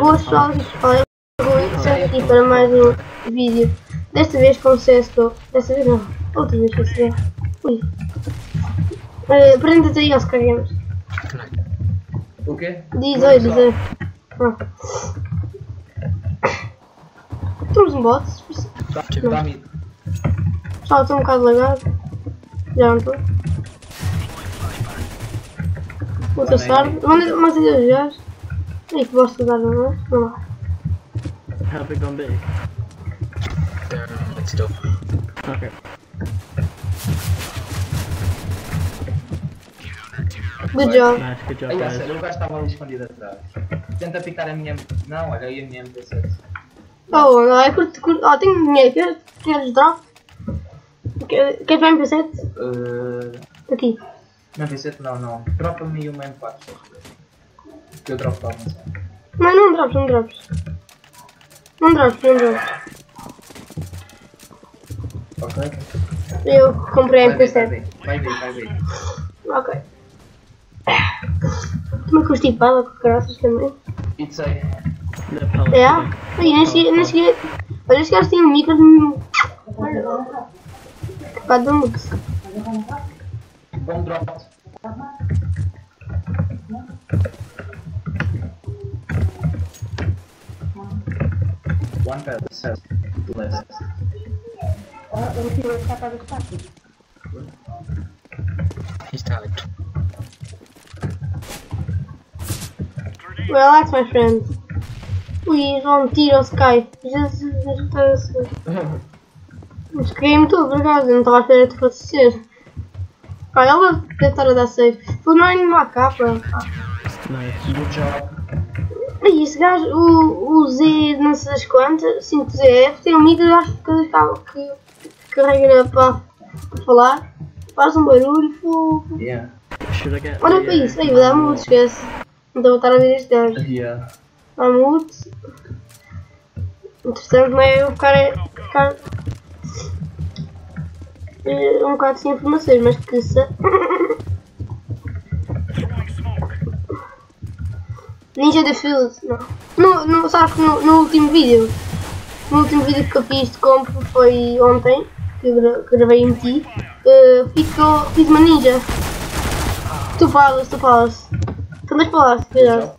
Boas pessoal, estamos aqui para mais um vídeo. Desta vez com o CSGO. Desta vez não, outra vez com o CSGO. Ui. Uh, Apresenta-te aí aos carregamos. O quê? Diz oi, diz oi. Ah. Temos um bot. Dá- Dá-me. Pessoal, estou um bocado lagado. Já não estou. Testar. Manda mais ideia já. Ei, que bosta de dar, não é? Não dá. How big gonna be? Um, it's still. Okay. Good job. Nice, good job, guys. o gajo estava ali escondido atrás. Tenta picar a minha. Não, olha aí a minha MP7. Oh, não é curto, curto. Oh, tenho dinheiro. Queres, queres drop? Quer- Queres para MP7? Uh, Aqui. uma MP7 não, não. Dropa-me aí uma M4. Que eu dropo para avançar. Não, não drops, não drops. Não drops, não drops. Ok? Eu comprei a Vai ver, vai MP7. ver. Vai ver, vai ver. Ok. Estou-me constipada com graças também. It's a. The pellet. É? Ai, nem cheguei, nem cheguei. Olha, este gajo tem um micro de. Olha. Cada um. Bom drop. One pad, set. Left. He's tagged. Relax, my friend. Ui, vão tiro ao Sky. Jesus, Jesus. Mas caguei-me tudo, acaso. Eu não estava a esperar que fosse ser. Olha, ela a dar safe. Pô, não é nenhuma capa. Nice. Good job. Ai, esse gajo, o, o Z, não sei das quantas, 5ZF, tem um micro, que que, que carrega para falar, faz um barulho. Fu... Yeah. Olha para uh, isso, aí, dá mute, esquece. Não estou a estar a ver este gajo. Yeah. Dá mute. Interessante, não é eu ficar. ficar eh, um bocado sem informações, mas que se. Ninja Field, não. No, no, sabes que no, no último vídeo, no último vídeo que eu fiz de compra foi ontem, que gra- gravei em ti, ficou, fiz uma ninja. Tu falas, tu falas. Tu não falaste, cuidado.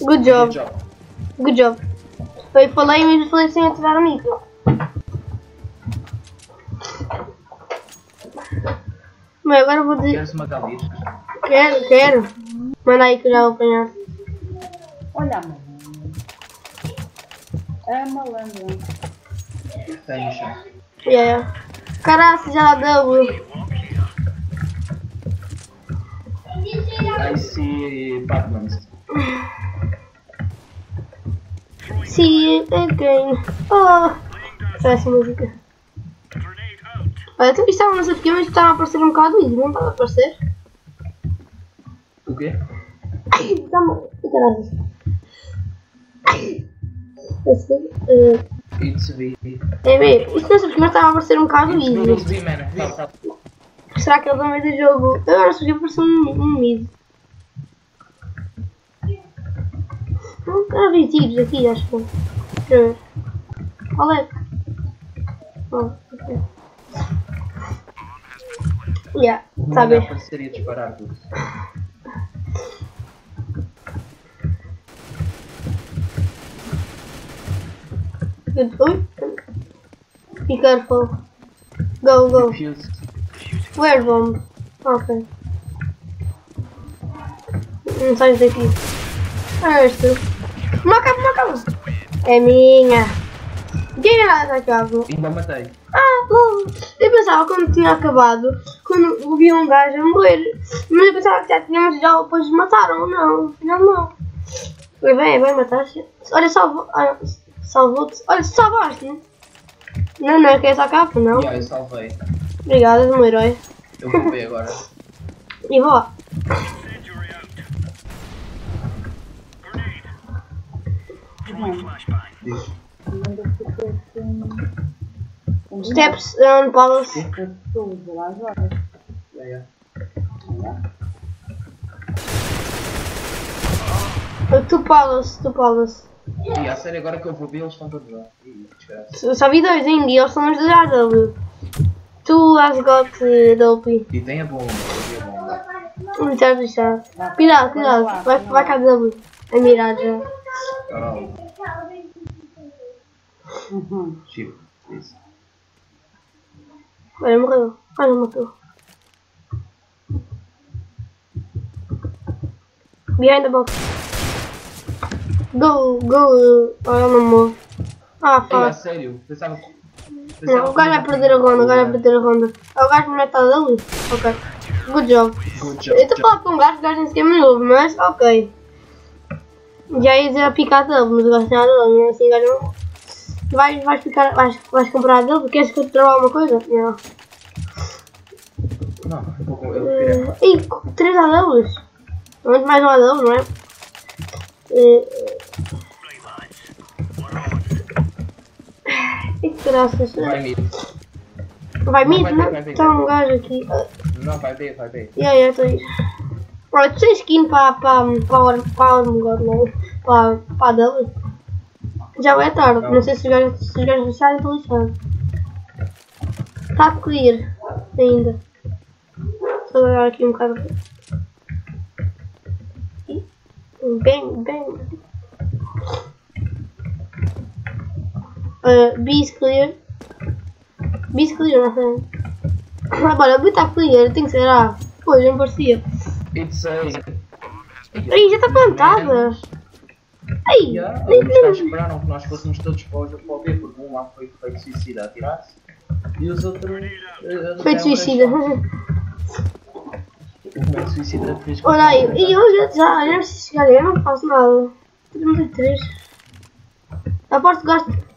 Good job, Good job. good job. Eu falei, mas falei sem ativar o micro. Mas agora vou dizer. Queres uma galinha? Quero, quero. Manda aí que eu já vou apanhar. Olha, mãe. É malandro. Tem chão. Yeah. Caraca, já deu. I see Batman. See it again. Oh. Essa música. Olha, tu estava nessa aqui, mas estava a aparecer um bocado isso, não estava a aparecer? O quê? Está-me. Caralho. Esse, eh, It's. É bem, isto nessa mas estava a aparecer um bocado It's. Será que ele também do jogo? Agora surgiu aparecer um, um mid. Não ver tiros aqui, acho que. Deixa eu ver. Qual é? Oh, ok. Yeah, Não tá seria disparar tudo. Oi. Be careful. Go, go. Where bomb? Ok. Não sais daqui. Ah, és tu. Uma capa. É minha. Quem era essa capa? Ainda matei. Ah, bom. Eu pensava quando tinha acabado, quando vi um gajo a morrer. Mas eu pensava que já tínhamos já depois mataram. Não, afinal não. Foi bem, bem, mataste. Olha, salvo. Ah, salvou-te. Olha, salvaste. Não, não é que é essa capa, não. Yeah, eu salvei. Obrigada, meu herói. Eu vou ver agora. E vou Com Steps on. Uh, Two Palace, Two Palace. E a sério, agora que eu vou ver, eles estão todos lá. Ih. Só só vi dois ainda e eles são os da AW. Tu has got WP. E tem a bomba, eu vi a bomba. Cuidado, cuidado. Vai, vai cá W. A mirar já. Caralho. Chico, isso. Olha, morreu. Olha, matou. Behind the box. Go, go. Olha, não morre. Ah, Ei, a fuck. sério, pensava que. Não, o gajo vai perder a ronda, o gajo vai perder a ronda. Ah, O gajo me mete a W? Ok. Good job. Good Eu estou a falar com um gajo, o gajo nem sequer me ouve, mas ok. Já ia dizer a picar dele, mas o gajo tem a dele, não é assim, o. Vais, vais, ficar, vais, vais comprar dele? Queres que eu te traga alguma coisa? Não. Não, eu vou- eu prefiro. Uh, Ih, 3 AWs. Muito mais um AW, não é? Uh, e que graças. Vai mid. Vai mid, não? vai um gajo aqui. Uh, Não, vai ver, vai ver. Yeah, yeah, estou a ir. Olha, tu tens skin para para para para God, não, para para a W. Já vai tarde, não, Não. sei se os gajos se os gajos deixarem, estou lixado. Está clear ainda. Só dar aqui um bocado. Bem, bem. Uh, B is clear. B is clear, my friend. Agora, B está clear, tem que ser A. Pois, não parecia. It's a. Aí, já está plantada. Aí, Yeah, nem, os esperaram que nós fôssemos todos para o B, porque um lá foi feito suicida a atirar-se e os outros. eh, feito suicida. feito suicida fez Olha aí, e eu já, já, já se chegar eu não faço nada. 33. Aposto que gosto.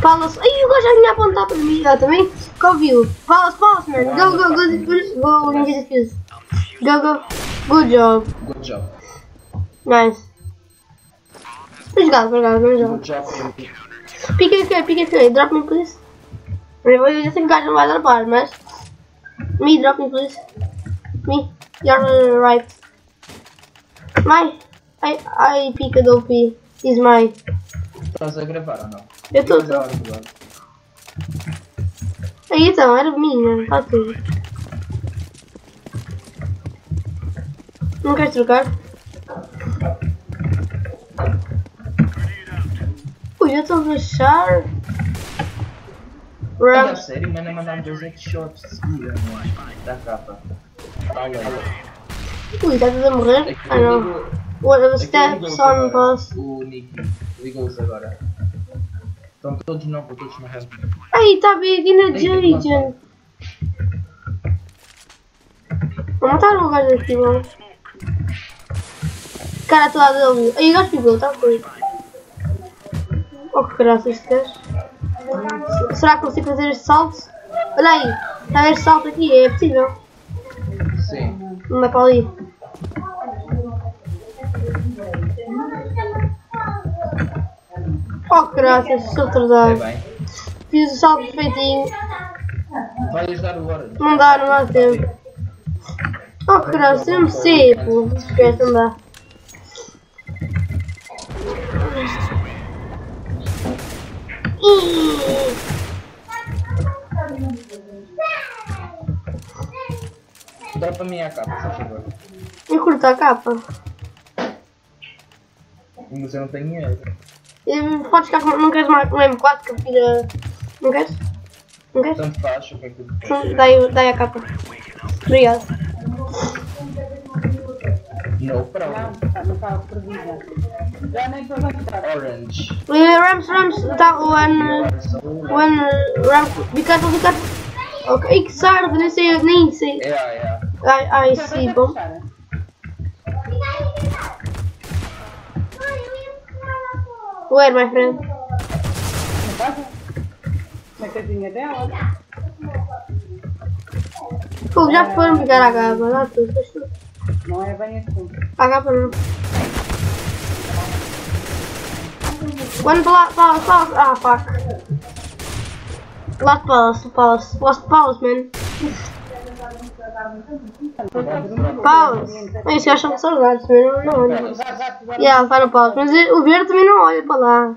Palace. Ai, o gajo já vinha apontar para mim lá também. Qual viu? Palace, Palace, man. Go, go, go, defuse. Go, ninja defuse. Go, go. Good job. Good job. Nice. Bem jogado. Good job. Pica aqui, pica aqui. Drop me, please. Eu já sei que o gajo não vai dropar, mas... Me, drop me, please. Me. You're right. My. I, I pick a OP. Is my. Estás a gravar ou não? Eu do ano. Aí então, era minha, está tudo. Não queres trocar? Ui, já estou a fechar. Olha, a Round. sério, mano, é mandar dois headshots mano. Da capa. Olha, Ui, está tudo a morrer? Ah não. What are the steps on bus? O Nicky ligou-se agora. Estão todos não, todos morrendo. Ai, está big in a Jayden. Vou matar o gajo aqui, mano. Cara, estou lá dele. Aí o gajo ficou, está feio. Oh, que graça gajo. Será que consigo fazer este salto? Olha aí, está este salto aqui, é possível. Sim. Não dá para ali. Oh, que graças, sou É atrasado. Fiz o salto perfeitinho. Vai ajudar Orange. Não dá, não dá tempo. Oh, que graça, eu me sei, pô. Esquece, não dá. Dá para mim a capa, por favor. Eu curto a capa. Mas eu não tenho dinheiro. E Podes ficar com. Não queres mais um M4 que eu tira. Não queres? Não queres? Tanto faz, o que é que tu Então, dai, dai a capa. Obrigado. A gostar. Orange. Uh, Rams, Rams, tá, when, uh, when, uh, Rams, be careful, be careful. Ok, que sardo, nem sei, nem sei. yeah, yeah. Ai, ai, Já sim, vai bom. fechar. Where, my friend? Na casinha dela. Pô, já foram pegar a capa, dá tudo, faz tudo. Não é bem assim. A capa não. One pala palace, palace. Ah, fuck. Last palace, palace. Lost palace, man. Palace. Ai, Esse acham que são gatos, mas não, olha. Yeah, tá no palace. Mas o verde também não olha para lá.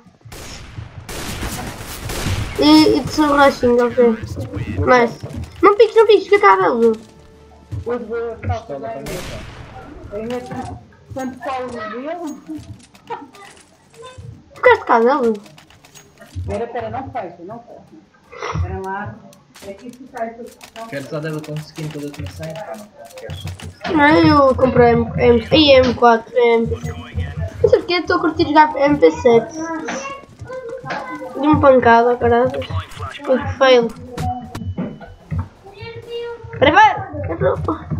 E it's so rushing, ok. Nice. Não piques, não piques, fica cá, velho. Ainda tem tanto Paulo dele. Ficaste velho. Pera, pera, não fecha, não fecha. Espera lá. Quero só dela me sai. Pá, não eu comprei M, M, e M4, MP7. Não sei porque estou a curtir jogar MP7. De uma pancada, caralho. Que fail. Prepara!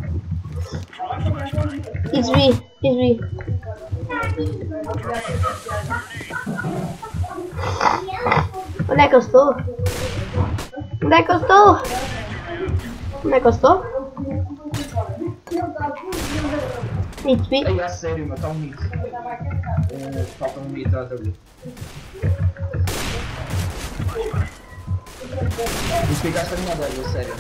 It's B. Onde é que eu estou? Onde é que eu estou? Onde é que eu estou? B. Ai, a sério, meu, está um mito. Falta um mito ali. E ficaste a minha dela, a sério.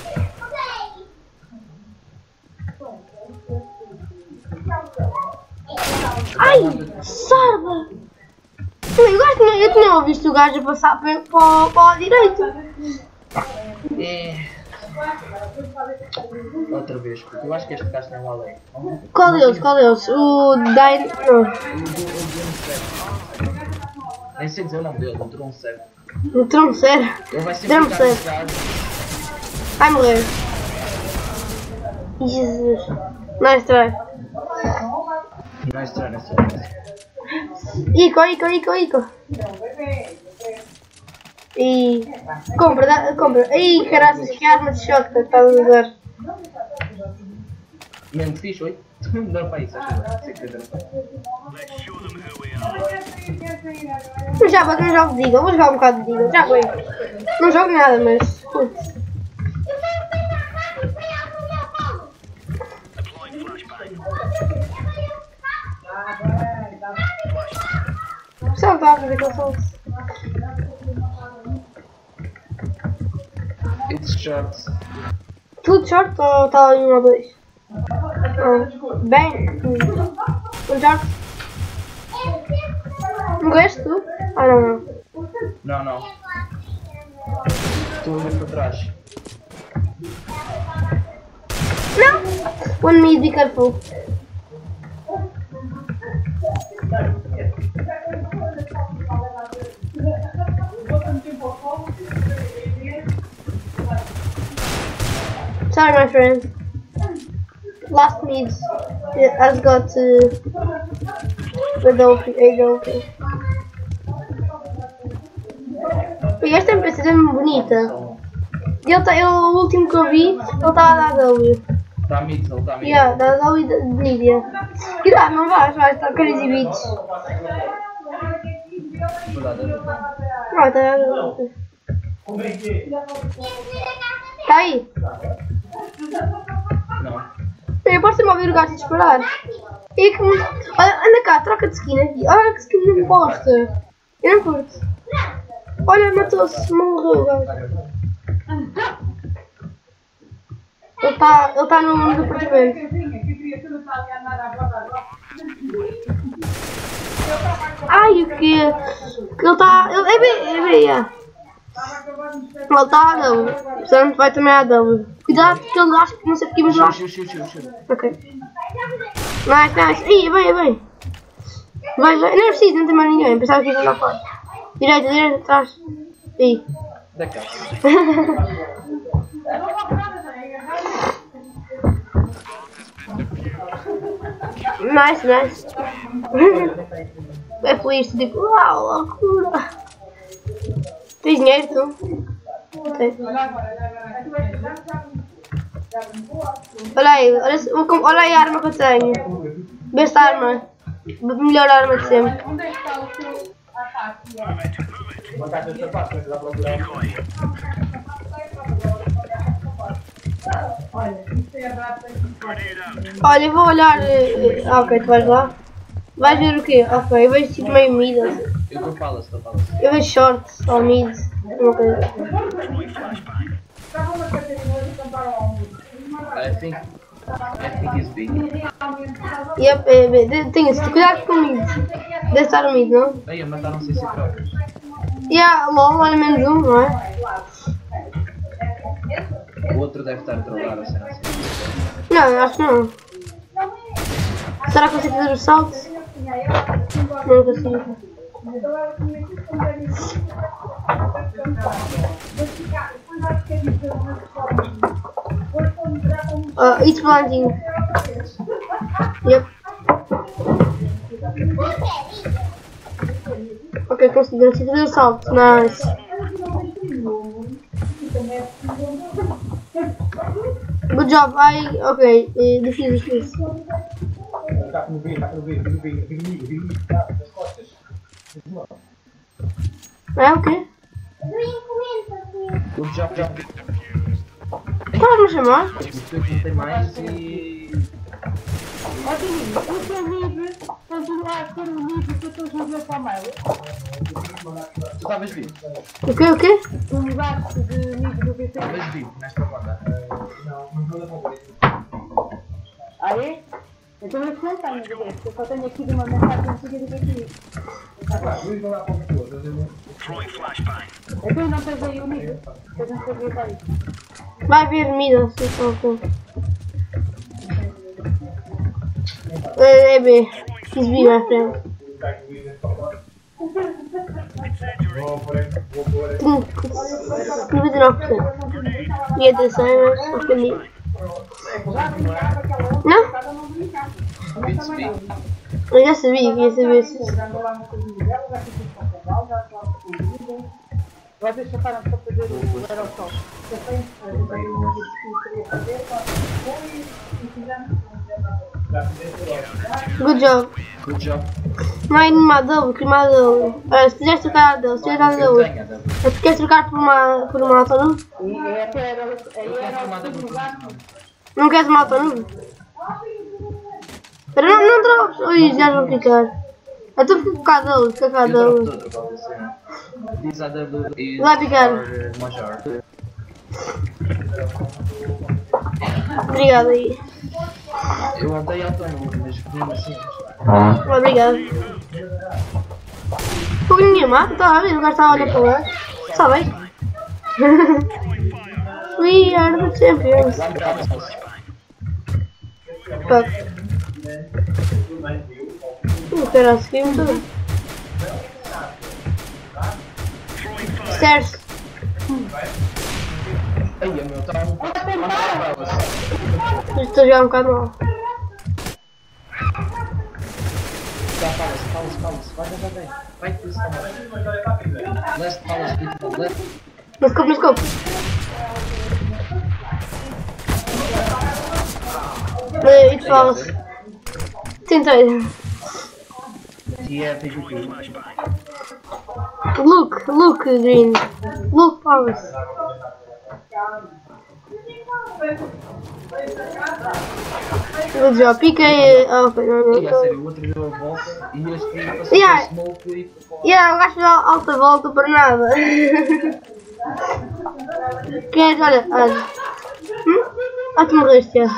Ai, sarda! Eu, gosto, eu tinha visto o gajo passar para, para, para a direita. É. Outra vez, porque eu acho que este gajo tem um além. Qual deles? Qual deles? O Dine. Não. O Drone 7. Nem sei dizer o nome dele, o Drone 7. O Tron sério. Ele vai Drone 7. gajo. Vai morrer. Jesus. Nice try. Try, nice try. Ico, Ico, Ico, Ico. E. Compra, dá, compra. Ai, caraças, que arma de shotgun que estás a usar. Mesmo fixe, oi? Dá para isso, acho que que dá para já, mas não jogo de. Vou jogar um bocado de Deagle. Já foi. Não jogo nada, mas. curto. Só estava a fazer aquele som. It's short. Tudo short ou está ali um ou dois? Ah, bem. Um short. Não ganhaste tu? Ah, não, não. Não, não. Estou ver para trás. Não! One mid, be careful. Sorry, my friend. Last mid has got uh, Adolfo, Adolfo. E esta NPC é muito bonita. Ele tá, ele, o último que eu vi, ele estava a dar W. Está mid, ele está mid. Yeah, dá W de de mídia. E lá, não vais, vais, está crazy beats. Verdade, é tá. Tá aí. Não. Eu posso me ouvir o gajo a disparar. E que. Olha, anda cá, troca de skin aqui. Olha que skin não bosta. Eu não curto. Olha, matou-se, morreu o gajo. Ele está ele tá no, no departamento. Ai, o quê? Que ele está. Ele, é bem, é bem, yeah. Ele está a W. Portanto, vai também a W. Cuidado, porque ele acha que não sei porque, mas eu acho. Ok. Nice, nice. Ih, vem, vem. Vai, vai. Não é preciso, não tem mais ninguém. Pensava que ia lá fora. Direita, direita, atrás. Ih. Da casa. nice, nice. É feliz, tipo, uau, loucura. Tens dinheiro, tu? Tem. Olha aí, olha, olha aí a arma que eu tenho. Vê esta arma. Melhor arma de sempre. Uma caixa de sapatos, mas dá para procurar. Olha, vou olhar. eh, eh, ah, ok, tu vais lá. Vais ver o quê? Ok, eu vejo tipo meio mida. Eu tô Palace, estou Palace. Eu vejo short ou mid. Uma coisa. Almoço. I think. I think he's big. Yep, é. De- Tenho esse. Cuidado com o mid. Deve estar o mid, não? Aí, mataram-se a si próprios. Há LOL, olha menos um, não é? O outro deve estar a drogar, ou cena assim. Não, eu acho que não. Será que consigo fazer o salto? Não consigo. Uh, it's planting. Yep. Ok, consegui consegui fazer o salto. Nice. Good job. Ai, ok. Eh, Difícil, difícil. É o quê? O job já Pode me chamar? não tem mais e. Ó, o a ser o que eu estou a fazer para a. Tu estavas vivo? O quê, o quê? Tu mudaste de nível do PC. Estavas vivo nesta ronda. Ah, é? Então eu não tenho de ver, eu só tenho aqui de uma mensagem antiga do. Então eu não tens aí o nível. Eu não ver aí. Vai ver mida, se for o quê. É, é B. Fiz B, my friend. Tenho 99%. Ia ter 100, mas ofendi. Não? Eu já sabia dela, já fiz o Portugal, já estava com Vocês chaparam para fazer o aerossol. Eu tenho que que e fizemos. Good job. Good job. Não é nenhuma double, que uma double. Olha, se quiseres trocar a double, se quiseres a double. a tu queres trocar por uma, por uma? E uma lugar. Não queres uma autónoma? Espera, não, não drops. Ui, já vou ficar. Eu estou a ficar double, fica cá Eu dropo double. Diz a is Vai ficar. uh. Obrigado aí. Eu odeio autónomo, mas mesmo assim. Obrigado. Pô, ninguém mata, tá a ver? O gajo está a olhar para lá. Está bem? We are the champions. Fuck. Uh, caralho, segui muito bem. Stairs. Ai, o meu está um. Eu Estou jogar um bocado mal. Já falas, falas, falas. Vai, vai, vai, vai. Vai, que isso está Left, falas, beautiful. Left. No scope, no scope. Uh, it falls. Tentei. E é PvP. Look, look, green. Look, powers. Good job. Piquei. Ok, não, não. E a outro deu a volta e este passou Yeah. smoke e ficou. Yeah, o gajo deu alta volta para nada. Queres, olha, olha. Hum? Ah, tu morreste, já.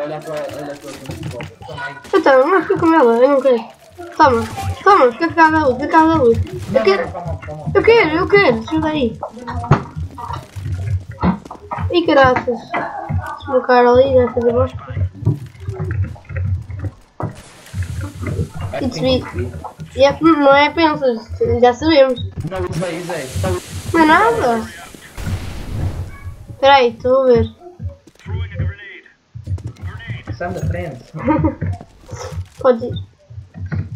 Olha para olha para aí. Então, não fica com ela, eu não quero. Toma, toma, fica cá da luz, fica cá da luz. Eu quero, eu quero, eu quero, ajuda aí. Se o cara ali, deve fazer bosta. I It's think me. it's me. Yep, não é pensas, já sabemos. Não, usei, usei. Não é nada. Espera aí, estou a ver. Sai da frente. Pode ir.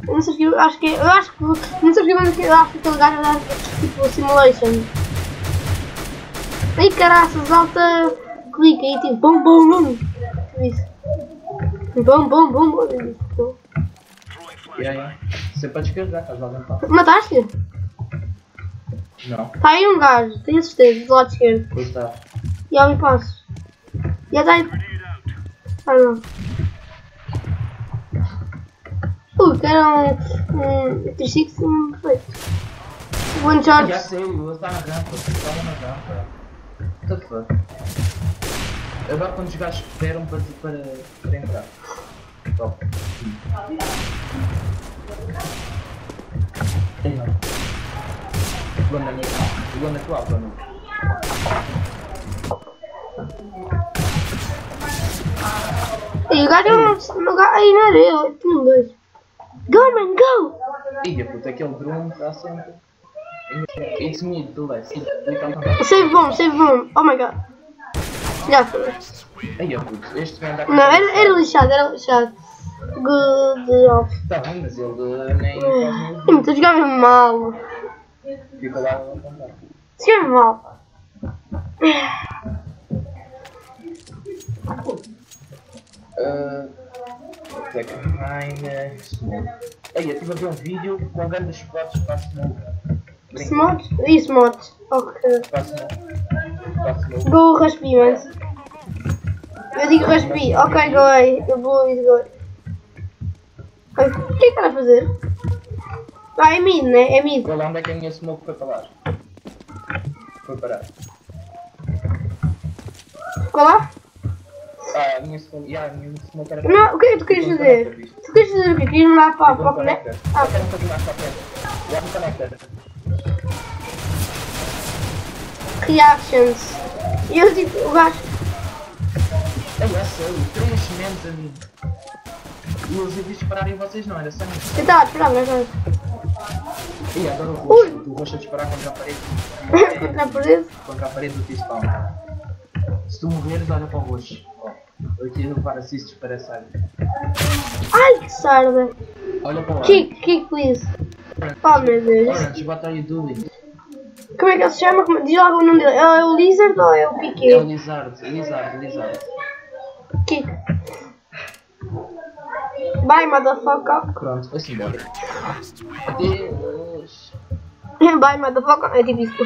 Eu não sei que, acho que, eu acho que, não sei que, eu acho que aquele gajo dar tipo simulation. Aí caraças, alta, clica aí tipo, bum. Isso. Bum bum bum bum. Isso. E aí? Você pode esquerda, estás lá dentro. Mataste? Não, Está aí um gajo, tenho certeza, do lado esquerdo. coitado. E alguém passa. Está aí. Ah não. Ui, que era um, um 360 um perfeito. One shot. Já sei, ele está na rampa. Estava na rampa. What the fuck? Agora quando os gajos esperam para, para, para entrar. Top. Ei, não. Pegou na minha. Pegou na tua alta, não. E o gajo é um. No gajo, aí não era eu, tinha dois. Go, man, go! Ih, puta, aquele drone está sempre. It's me, the left. Save bom, save bom. Oh my god. Já foi. Aí, puto, este vai andar com. Não, era, era lixado, era lixado. Good off. Tá bem, mas ele nem faz Ih, muito. tu jogava mal. Fica lá a jogava mal. Black. Aí, eu estive a ver um vídeo com grandes spots para a Smoke. Brinca, Smart? Isso, mod. Ok. Go raspi, mas. Eu digo raspi. Ok, go aí. Eu vou ir go. O que é que ela a fazer? Ah, é mid, né? É mid. Olha lá onde é que a minha Smoke foi parar. Foi parar. Ficou lá? Ah, a minha Smoke, yeah, a minha. Não, o que é que tu querias fazer? Tu querias fazer o quê? Querias mudar para, para o connect? Ah, quero um pouquinho mais para a frente. Já me conecta. Reactions. E eu tipo, o gajo. Eu sei, três menos a mim. E eu vi dispararem vocês não, era só. Eu estava a esperar, mas não. E agora o roxo, o roxo a disparar contra a parede. Na parede. Contra a parede do T-spawn. Se tu morreres, olha para o roxo. Aqui no levar assistes para essa área. Ai, que sarda. Olha para o lado. Kick, kick, please. Oh meu Deus. Are you doing? Como é que ele se chama? Como- Diz logo o nome dele. É o Lizard ou é o É o Piquet? Lizard, Lizard, Lizard. Kick. Bye, motherfucker. Pronto, foi-se embora. Adeus. Bye, motherfucker. É tipo isso.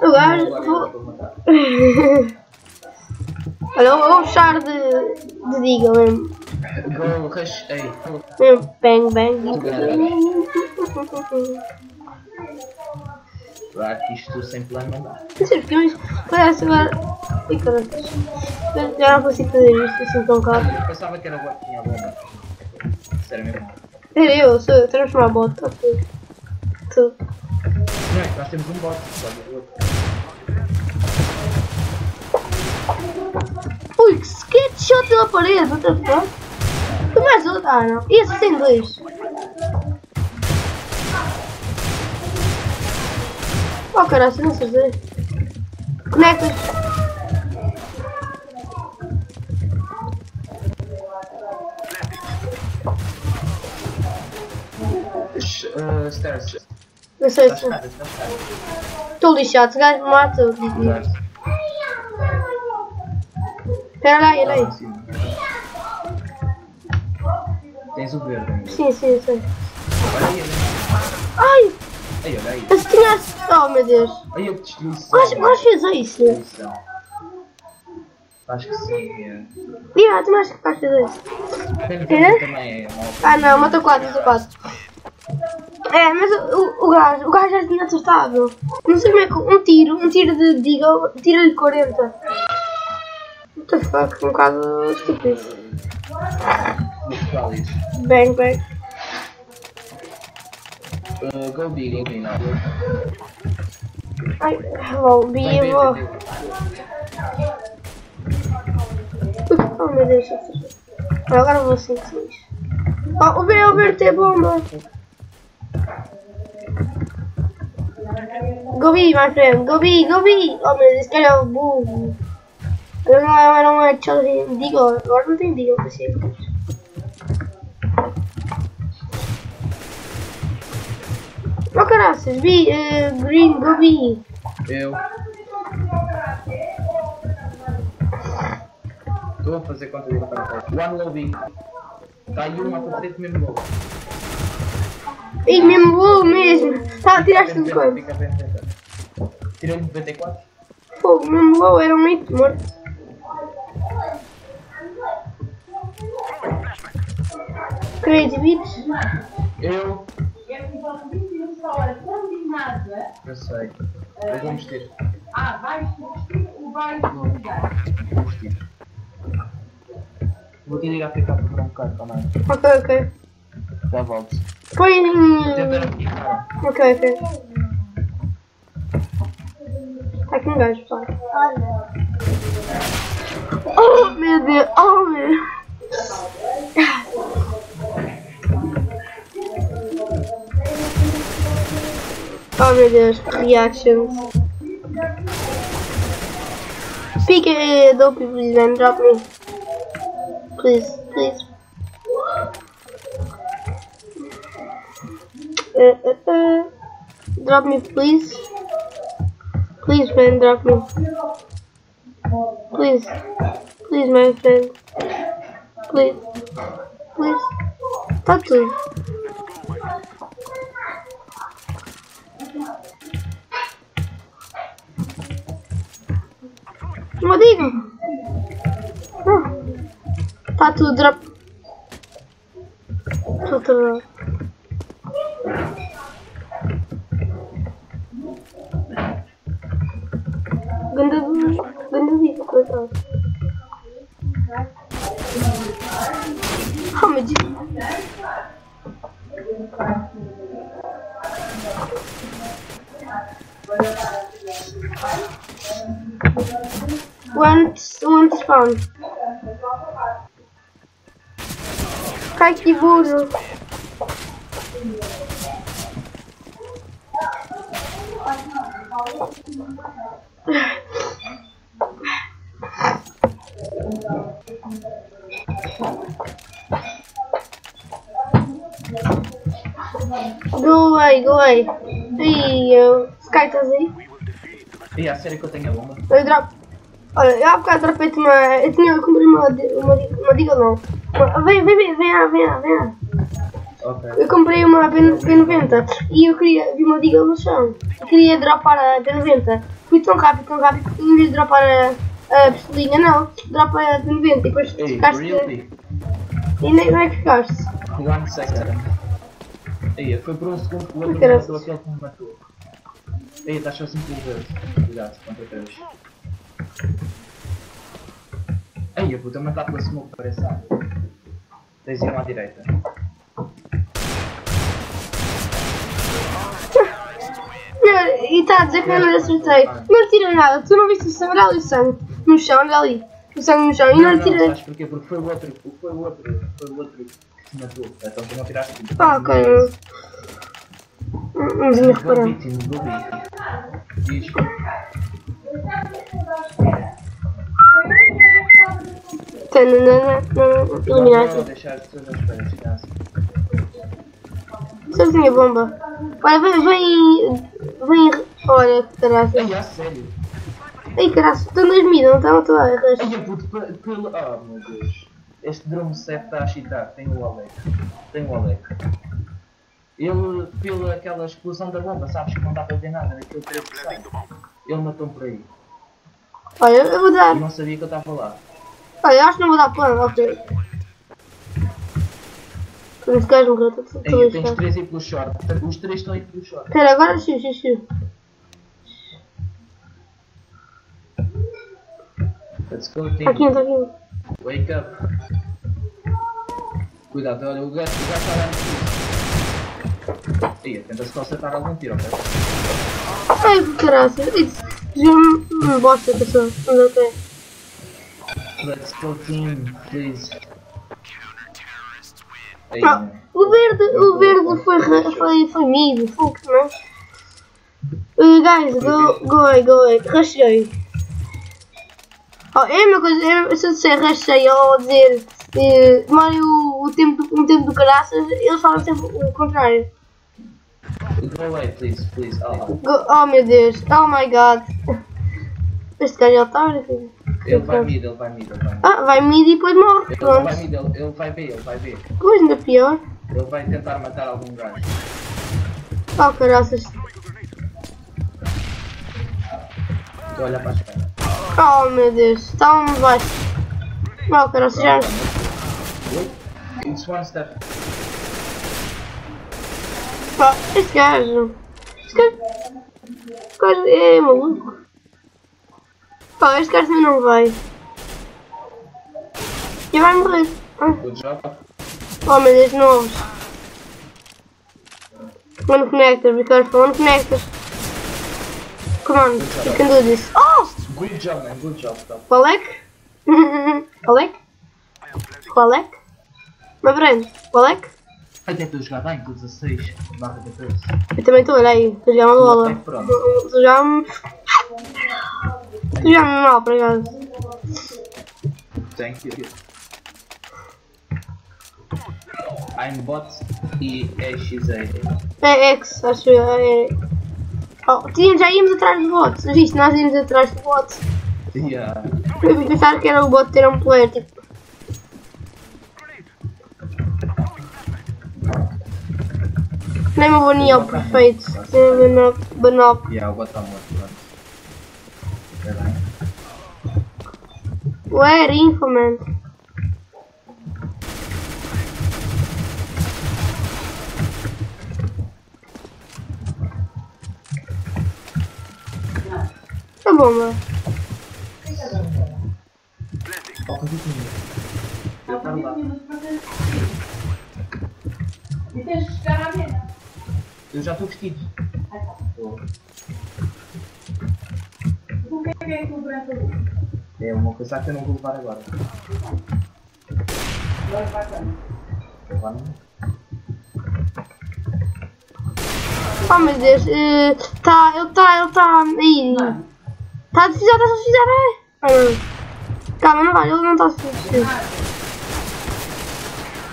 O gajo. Agora vou- eu vou matar. Olha, eu vou puxar de, de diga mesmo. Ei. Mesmo. Bang, bang. Claro que isto sem plano não dá. Não sei porque, mas parece agora. Ih, caralho. Eu Já não consigo fazer isto assim tão caro. Eu pensava que era que tinha bomba. Sério mesmo. Era eu, sou eu, transformar bot. Ok. Tu. Não é nós temos um bot. ver o outro. Ui, que skate pela parede, what the fuck? Tem mais outro? Ah, não. Esse tem dois. Oh, caralho, não sei dizer. Conectas. Uh, stairs. Não sei se. escada, está escada. Estou lixado, se gajo me mata, eu digo. Espera lá, ele aí. em cima. Tens o verde ainda. Sim, sim, sim. Olha aí, olha Ai, aí. Olha aí. mas tinha. Oh meu Deus. Olha a destruição. Mas, mas fez isso. Destruição. Acho que sim. é. Yeah, tu acho que faz fazer isso. É? também é. Ah não, matou 4, matou 4. É, mas o, o, o gajo, o gajo já tinha acertado. Não sei como é que um tiro, um tiro de Deagle, tira-lhe 40. What the fuck, um bocado estúpido. Feliz. Bang, bang. Uh, go big, go now. Ai, vou, Vai B, B, vou. B, B. Oh meu Deus, eu Agora vou sentir isso. Oh, o B, o B tem bomba. Go B, my friend, go B, go B. Oh meu Deus, esse cara é o burro. Eu não era um headshot de Deagle, agora não tem Deagle, pensei. Oh caraças, B, eh, Green, go B. Eu. Estou a fazer conta de para. One low B. Está aí uma para três mesmo low. Ih, mesmo burro mesmo. Tá, tiraste do Fica corpo. bem, fica bem, fica bem. Tirei 94. Fogo, mesmo low, era um mito morto. Crazy Beats. Eu. Eu sei. Eu vou vestir. Ah, vais vestir ou vais ligar? Vou vestir. Vou te ligar a ficar por um bocado também. Ok, ok. Já volto. Põe cara. Ok, ok. Tá aqui um gajo, pessoal. Oh, meu Deus. Oh, meu. Oh, meu Deus. Reactions. Speak uh, dope, please, and drop me. Please, please. Uh, uh, uh. Drop me, please. Please, man, drop me. Please. Please, my friend. Please. Please. Tá tudo. Não diga. Ah. Tá tudo drop. Tudo. Ganda Ganda dica, coitado. Oh meu Deus. One, Cai que burro. Go away, go away. Ih, eu... Sky, estás aí? E a sério que eu tenho a bomba? Eu drop. Olha, eu há bocado refeito uma. Eu tinha eu comprei uma, uma, uma diga não. Vem, vem, vem, vem, vem, vem. Okay. Eu comprei uma P90 e eu queria. vi uma diga no chão. Eu queria dropar a P90. Fui tão rápido, tão rápido, que em vez de dropar a, a pistolinha, não. Dropa a P90 e depois Ei, ficaste. Really? E nem como é que ficaste? Não sei, cara. Ei, foi por um segundo que o outro matou aquele que me matou. Ei, estás só 5 vezes. Cuidado, conta 3. É Aí, eu vou também matar pela smoke para essa. Tens um à direita. E está a dizer que eu não acertei. Não tira nada, tu não viste sangrar ali o sangue no chão, olha ali. O sangue no chão e não, não tira. Mas porquê? Porque foi o outro, foi o outro, foi o outro que te matou. Então tu não tiraste tudo. Ah, ok. Não. Diz vítima. Diz. Tananana, Não, Eliminaste. não, deixar as pessoas à espera, descansa. Sozinha bomba. Olha, vem, vem. Vem. Olha, caraças. Ei, a sério? Ai, caraças. Estão dois mil, não estão? A errar. Ai, puto. Oh Deus. Este drone set está a chitar. Tem o Alec. Tem o Alec. Ele, pela aquela explosão da bomba, sabes que não dá para ver nada daquele trecho. Ele matou-me por aí. Olha, eu vou dar. E não sabia que eu estava lá. Olha, acho que não vou dar plano. Ok. Esse gajo morreu. Estou Ei, a tens lixar. três aí pelo short. Os três estão aí pelo short. Espera, agora xiu, xiu, xiu. Let's go, aqui, está aqui. Wake up. Cuidado, olha, o gajo o gajo está dar no Ei, tenta-se só acertar algum tiro, ok? Ai, que caraças. Isso. Me bosta, pessoal. Mas ok. Let's go, team, please. Ah, o verde, o verde foi, foi, foi mid, fuck, não é? Uh, guys, go, go away, go away, rachei. Oh, é uma coisa, é, se eu disser rachei ou dizer demorem o, o tempo, um tempo do caraças, eles falam sempre o contrário. Go away, please, please. Oh, Go, oh meu Deus, oh my god. Este gajo é otário, filho. ele vai mid, ele vai mid, ele vai mid. Ah, vai mid e depois morre, Ele pronto. vai mid, ele, ele vai ver, ele vai ver. Coisa ainda pior. Ele vai tentar matar algum gajo. Oh caraças. Estou a olhar para a esquerda. Oh meu Deus, estávamos baixo. Oh caraças, já. It's one step. Pá, este gajo. Este gajo. Este gajo é maluco. Pá, este gajo também não vai. E vai morrer. Ah. Oh meu Deus, novos. One connector, be careful, one connector. Come on, you can do this. Oh! Good job, man. Good job, top. Qualek? Qualek? Qualek? Meu friend, Qualek? Até estou a jogar bem com 16 barra 14. Eu também estou, olha aí, estou a jogar uma bola. Estou a jogar. Estou a jogar mal, por acaso. Thank you. I'm bot e é XA. É X, acho eu. É... Oh, tínhamos- já íamos atrás do bot. Viste, nós íamos atrás do bot. Yeah. Eu pensava que era o bot ter um player, tipo. Nem uma bonia ao perfeito. Nem uma banop. banop. Yeah, o bot está morto. Pronto. Espera aí. Where info, man? Tá bom, mano. Faltam 20 minutos. Eu quero lá. E tens de chegar à mesa. Eu já estou vestido. O que é que é aquilo branco? É uma coisa que eu não vou levar agora. Agora vai levar não. Oh meu Deus, eh, tá, ele tá, ele tá aí. Tá a decisão, tá a decisão, é? Calma, não vai, ele não tá a.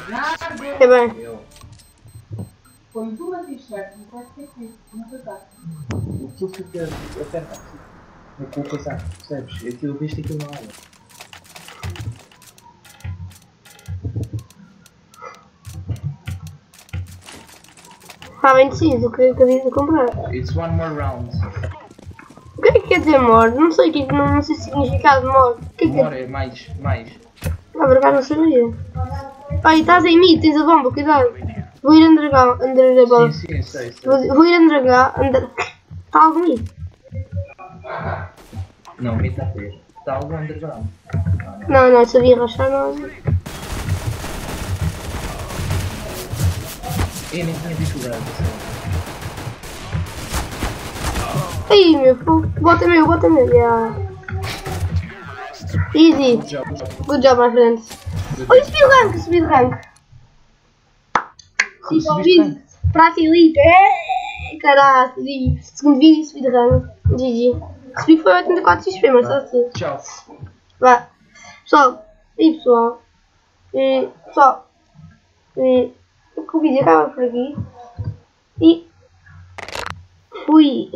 Nada. É bem. Põe pode ser isso. Não sei tá. Aquilo fica apertado. No cu coisa, percebes? Aquilo, viste aquilo na aula. Tá bem decidido o que, que eu disse comprar. It's one more round. O que é que quer dizer mod? Não sei o que é que não, não sei o significado de mod. O que é que More é mais, mais. Ah, por acaso não sabia. Ai, estás em mim, tens a bomba, cuidado. Vou ir underground, under a bola. Sim, sim, sei, sei. Vou, vou ir underground, under... Está algo em mim? Não, me está a ver. Está algo underground. Não, não, sabia rachar, não. Eu nem tinha visto o grande. Ai, meu, bota meu, bota meu. Yeah. Easy. Good job, my friends. Olha, o rank, subi o rank. Sim, só Subiste vídeo. Prata elite. É, caralho, subi. Segundo vídeo, subi de rank. GG. Subi foi 84 XP, mas está assim. Tchau. Vá. Pessoal, e pessoal. E, pessoal. E, o vídeo acaba por aqui. E fui.